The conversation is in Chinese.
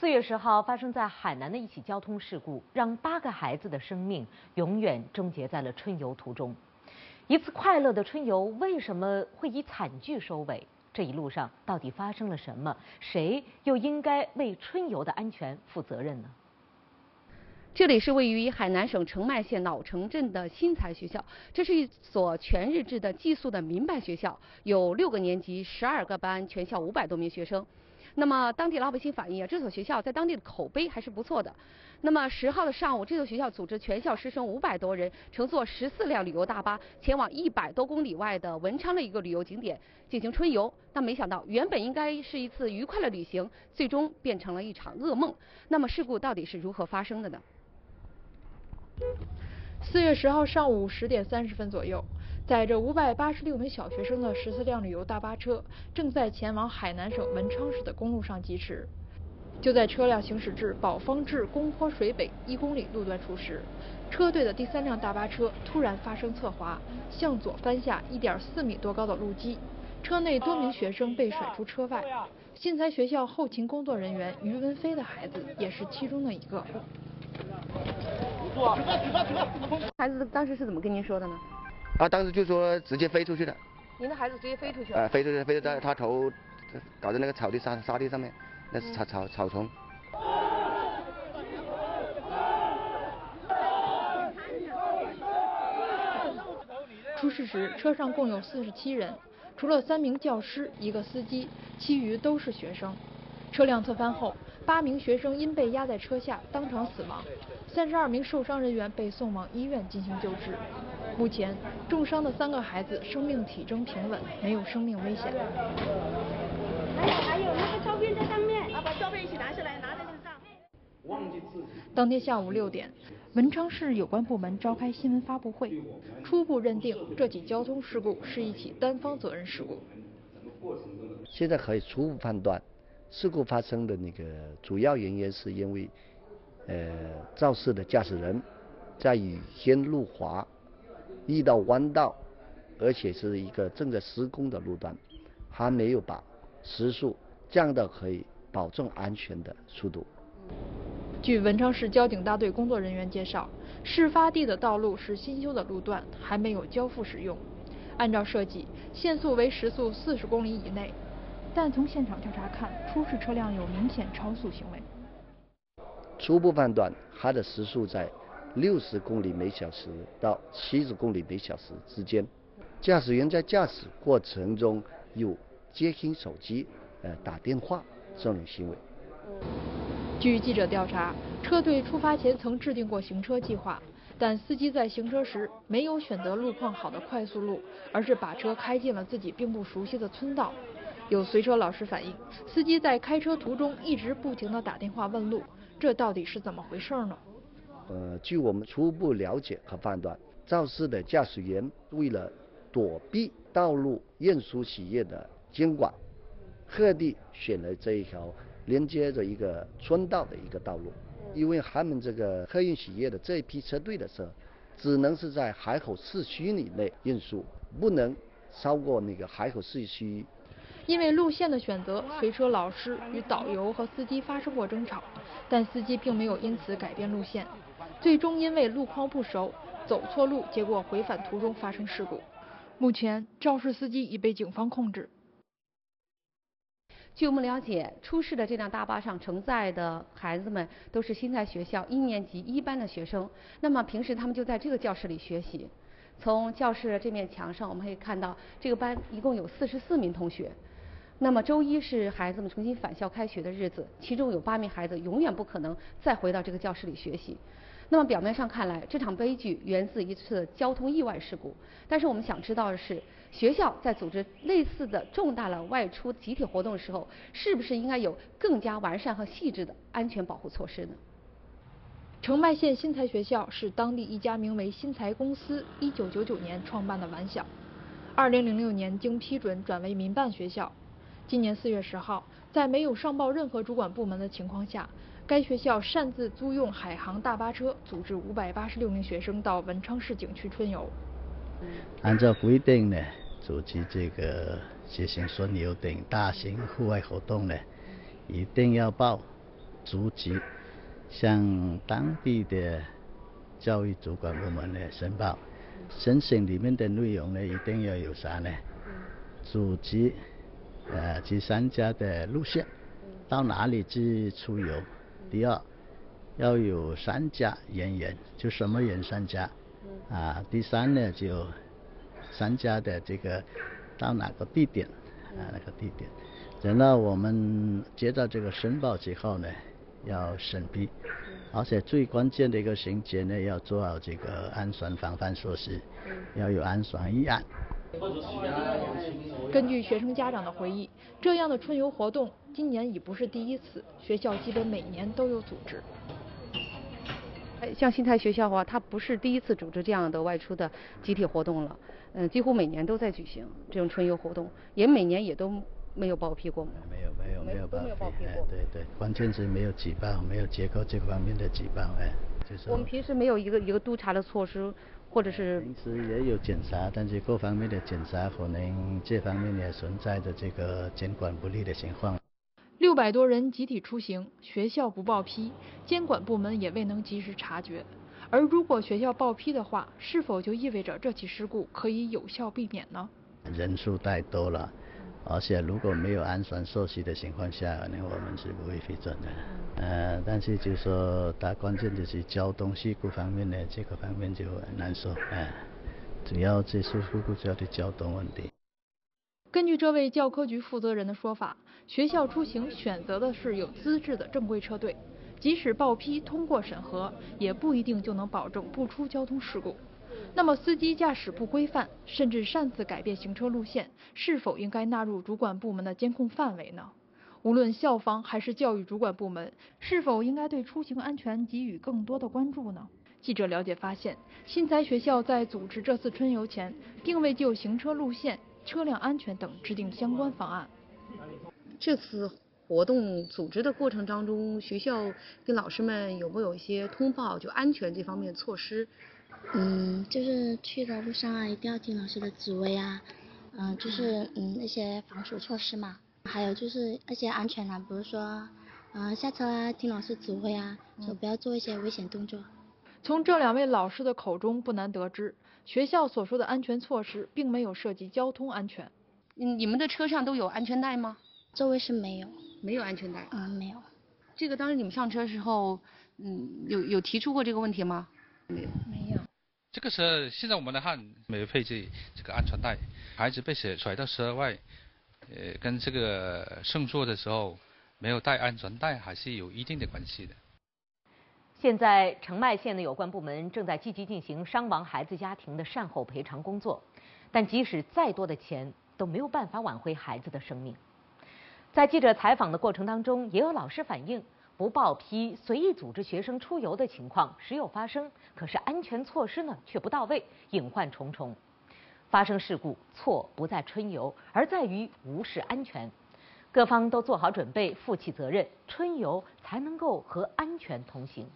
四月十号发生在海南的一起交通事故，让八个孩子的生命永远终结在了春游途中。一次快乐的春游为什么会以惨剧收尾？这一路上到底发生了什么？谁又应该为春游的安全负责任呢？这里是位于海南省澄迈县老城镇的新才学校，这是一所全日制的寄宿的民办学校，有六个年级、十二个班，全校五百多名学生。那么当地老百姓反映啊，这所学校在当地的口碑还是不错的。那么十号的上午，这所学校组织全校师生五百多人，乘坐十四辆旅游大巴，前往一百多公里外的文昌的一个旅游景点进行春游。但没想到，原本应该是一次愉快的旅行，最终变成了一场噩梦。那么事故到底是如何发生的呢？四月十号上午十点三十分左右。载着五百八十六名小学生的十四辆旅游大巴车正在前往海南省文昌市的公路上疾驰。就在车辆行驶至宝方至公坡水北一公里路段处时，车队的第三辆大巴车突然发生侧滑，向左翻下一点四米多高的路基，车内多名学生被甩出车外。新才学校后勤工作人员于文飞的孩子也是其中的一个。孩子当时是怎么跟您说的呢？啊，当时就说直接飞出去的。您的孩子直接飞出去了？呃，飞出去，飞在他头，搞在那个草地沙沙地上面，那是草草草丛。出事时，车上共有四十七人，除了三名教师、一个司机，其余都是学生。车辆侧翻后，八名学生因被压在车下当场死亡，三十二名受伤人员被送往医院进行救治。目前，重伤的三个孩子生命体征平稳，没有生命危险。还有还有，那个照片在上面，啊把照片一起拿下来，拿在身上。忘记自己。当天下午六点，文昌市有关部门召开新闻发布会，初步认定这起交通事故是一起单方责任事故。现在可以初步判断，事故发生的那个主要原因是因为，呃，肇事的驾驶人在雨天路滑。遇到弯道，而且是一个正在施工的路段，还没有把时速降到可以保证安全的速度。据文昌市交警大队工作人员介绍，事发地的道路是新修的路段，还没有交付使用。按照设计，限速为时速四十公里以内，但从现场调查看，出事车辆有明显超速行为。初步判断，它的时速在。六十公里每小时到七十公里每小时之间，驾驶员在驾驶过程中有接听手机、呃打电话这种行为。据记者调查，车队出发前曾制定过行车计划，但司机在行车时没有选择路况好的快速路，而是把车开进了自己并不熟悉的村道。有随车老师反映，司机在开车途中一直不停地打电话问路，这到底是怎么回事呢？呃，据我们初步了解和判断，肇事的驾驶员为了躲避道路运输企业的监管，特地选了这一条连接着一个村道的一个道路。因为他们这个客运企业的这一批车队的车，只能是在海口市区以内运输，不能超过那个海口市区。因为路线的选择，随车老师与导游和司机发生过争吵，但司机并没有因此改变路线。最终因为路况不熟，走错路，结果回返途中发生事故。目前肇事司机已被警方控制。据我们了解，出事的这辆大巴上承载的孩子们都是新在学校一年级一班的学生。那么平时他们就在这个教室里学习。从教室的这面墙上，我们可以看到这个班一共有四十四名同学。那么周一是孩子们重新返校开学的日子，其中有八名孩子永远不可能再回到这个教室里学习。那么表面上看来，这场悲剧源自一次交通意外事故。但是我们想知道的是，学校在组织类似的重大的外出集体活动的时候，是不是应该有更加完善和细致的安全保护措施呢？澄迈县新材学校是当地一家名为新材公司1999年创办的完小，2006年经批准转为民办学校。今年四月10号，在没有上报任何主管部门的情况下。该学校擅自租用海航大巴车，组织五百八十六名学生到文昌市景区春游。按照规定呢，组织这个学生春游等大型户外活动呢，一定要报逐级向当地的教育主管部门呢申报。申请里面的内容呢，一定要有啥呢？组织呃去三家的路线，到哪里去出游？第二，要有三家人员，就什么人三家？啊，第三呢就三家的这个到哪个地点？啊，那个地点。等到我们接到这个申报之后呢，要审批，而且最关键的一个情节呢，要做好这个安全防范措施，要有安全预案。根据学生家长的回忆，这样的春游活动今年已不是第一次，学校基本每年都有组织。像新泰学校的话，它不是第一次组织这样的外出的集体活动了，嗯，几乎每年都在举行这种春游活动，也每年也都没有报批过。没有没有没有报批，哎，对对，关键是没有举报，没有结构这方面的举报，哎，就是。我们平时没有一个一个督查的措施。或者是平时也有检查，但是各方面的检查可能这方面也存在着这个监管不力的情况。六百多人集体出行，学校不报批，监管部门也未能及时察觉。而如果学校报批的话，是否就意味着这起事故可以有效避免呢？人数太多了。而且如果没有安全措施的情况下，那我们是不会批准的。呃，但是就说它关键就是交通事故方面呢这个方面就很难说。哎，主要这事故主要的交通问题。根据这位教科局负责人的说法，学校出行选择的是有资质的正规车队，即使报批通过审核，也不一定就能保证不出交通事故。那么，司机驾驶不规范，甚至擅自改变行车路线，是否应该纳入主管部门的监控范围呢？无论校方还是教育主管部门，是否应该对出行安全给予更多的关注呢？记者了解发现，新材学校在组织这次春游前，并未就行车路线、车辆安全等制定相关方案。这次活动组织的过程当中，学校跟老师们有没有一些通报，就安全这方面措施？嗯，就是去的路上啊，一定要听老师的指挥啊，嗯，就是嗯那些防暑措施嘛，还有就是那些安全啊，比如说，嗯下车啊听老师指挥啊，就不要做一些危险动作。从这两位老师的口中不难得知，学校所说的安全措施并没有涉及交通安全。嗯，你们的车上都有安全带吗？座位是没有，没有安全带。嗯，没有。这个当时你们上车时候，嗯，有有提出过这个问题吗？没有，没有。这个车现在我们的汉没有配置这个安全带，孩子被甩甩到车外，呃，跟这个乘坐的时候没有带安全带还是有一定的关系的。现在澄迈县的有关部门正在积极进行伤亡孩子家庭的善后赔偿工作，但即使再多的钱都没有办法挽回孩子的生命。在记者采访的过程当中，也有老师反映。不报批、随意组织学生出游的情况时有发生，可是安全措施呢却不到位，隐患重重。发生事故，错不在春游，而在于无视安全。各方都做好准备，负起责任，春游才能够和安全同行。